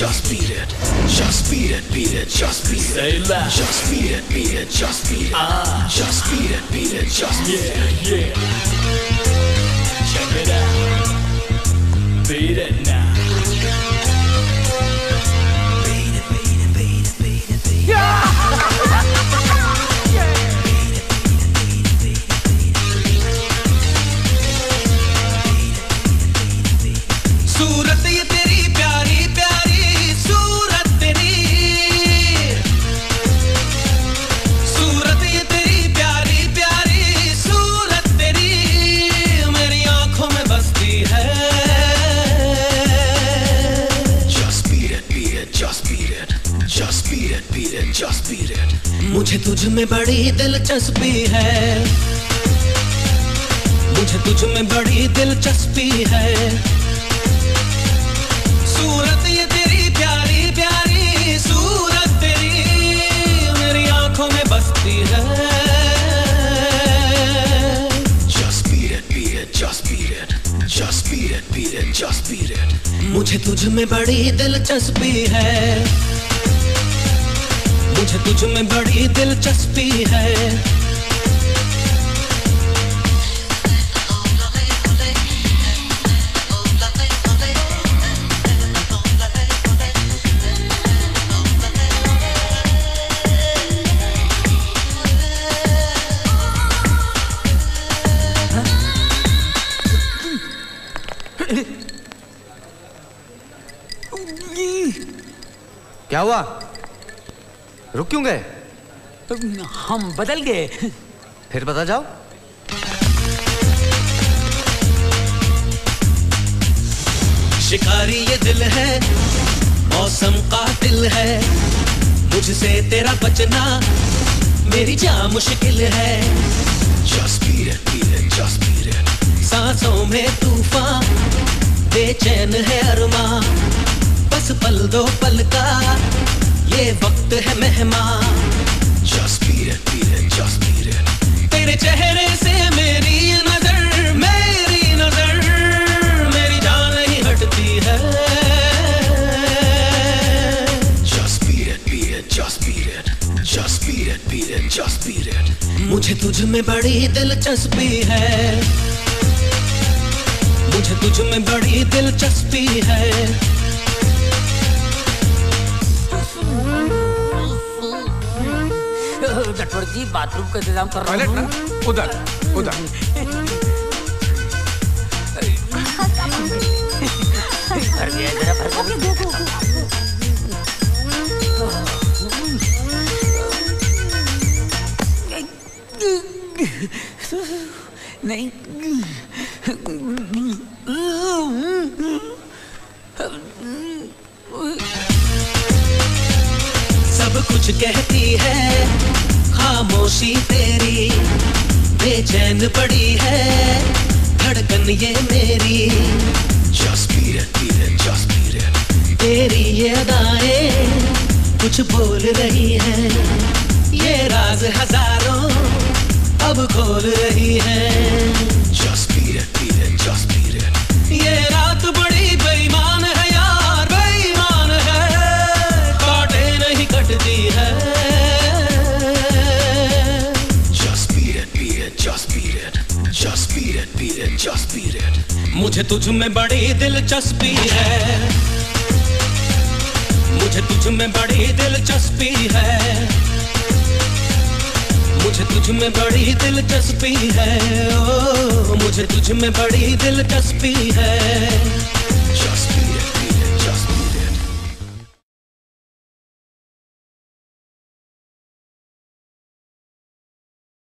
just beat it, just beat it, beat it, just beat it. Say that, Just beat it, beat it, just beat it. Ah. Just beat it, beat it, just beat yeah, it. Yeah, yeah. Check it out. Beat it. मुझे तुझ में बड़ी दिलचस्पी है। मुझे तुझ में बड़ी दिलचस्पी है। सूरत ये तेरी प्यारी प्यारी सूरत तेरी मेरी आँखों में बसती है। Beat it. Just beat it, beat it, just beat it. मुझे तुझ में बड़ी दिलचस्पी है। मुझे तुझ में बड़ी दिलचस्पी है। क्या हुआ? रुक क्यों गए? हम बदल गए। फिर बता जाओ। शिकारी ये दिल है मौसम का दिल है। मुझसे तेरा बचना मेरी जा मुश्किल है. सांसों में तूफ़ान बेचैन है अरमा। बस पल दो पल का ये वक्त सुस्त है मेहमान। जस्ट पी रे पी रे तेरे चेहरे से मेरी नज़र मेरी नज़र, मेरी हटती है। जस्ट पी रे पी पी रे जस्ट पी मुझे तुझ में बड़ी दिलचस्पी है। मुझे तुझ में बड़ी दिलचस्पी है। नटवर जी बाथरूम का इंतज़ाम कर रहा ना? उधर उधर। भर गया जरा भर गया नहीं। सब कुछ कहती है खुशी तेरी बेचैन पड़ी है धड़कन ये मेरी। तेरी ये दाए कुछ बोल रही है। ये राज हज़ारों अब खोल रही है। just be it, be it, ये राज it. मुझे तुझ में बड़ी दिलचस्पी है। मुझे तुझ में बड़ी दिलचस्पी है। मुझे तुझ में बड़ी दिलचस्पी है। ओ, मुझे तुझ में बड़ी दिलचस्पी है।